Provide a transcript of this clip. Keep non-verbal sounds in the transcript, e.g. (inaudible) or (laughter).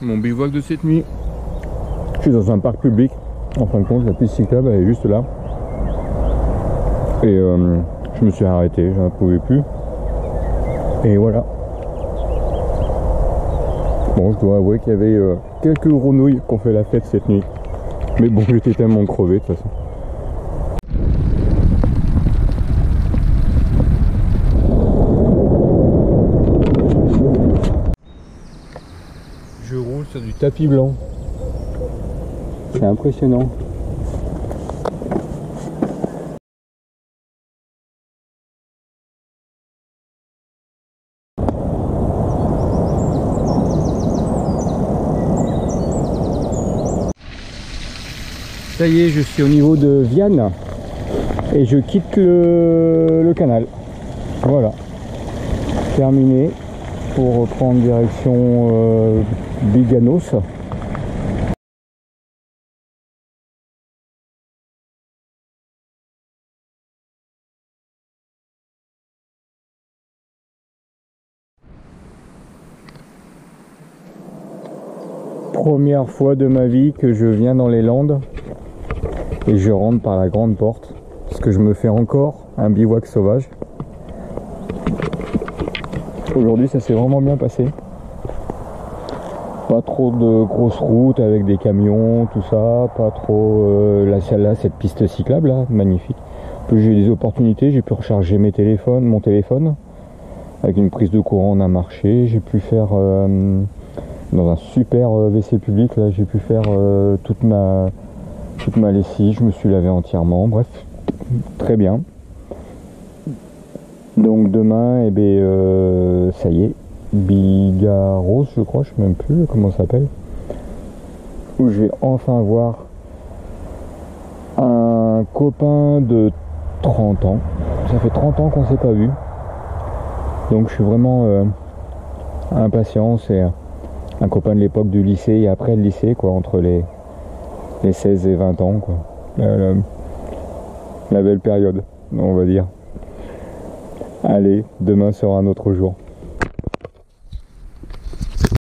mon bivouac de cette nuit. Je suis dans un parc public. En fin de compte, la piste cyclable elle est juste là. Et euh, je me suis arrêté, je n'en pouvais plus. Et voilà. Bon, je dois avouer qu'il y avait euh, quelques grenouilles qui ont fait la fête cette nuit. Mais bon, (laughs) j'étais tellement crevé de toute façon. Je sur du tapis blanc. C'est impressionnant. Ça y est, je suis au niveau de Vienne et je quitte le canal. Voilà. Terminé pour reprendre direction euh, Biganos. Première fois de ma vie que je viens dans les Landes et je rentre par la grande porte parce que je me fais encore un bivouac sauvage. Aujourd'hui ça s'est vraiment bien passé. Pas trop de grosses routes avec des camions, tout ça, pas trop euh, là celle-là, cette piste cyclable là, magnifique. Puis j'ai eu des opportunités, j'ai pu recharger mes téléphones, mon téléphone, avec une prise de courant on a marché, j'ai pu faire euh, dans un super euh, WC public là, j'ai pu faire toute ma toute ma lessive, je me suis lavé entièrement, bref, très bien. Donc demain, eh ben, euh, ça y est, Bigaros, je crois, je sais même plus comment ça s'appelle, où je vais enfin voir un copain de 30 ans. Ça fait 30 ans qu'on s'est pas vu. Donc je suis vraiment euh, impatient. C'est un copain de l'époque du lycée et après le lycée, quoi, entre les, les 16 et 20 ans, quoi. La- la belle période, on va dire. Allez, demain sera un autre jour.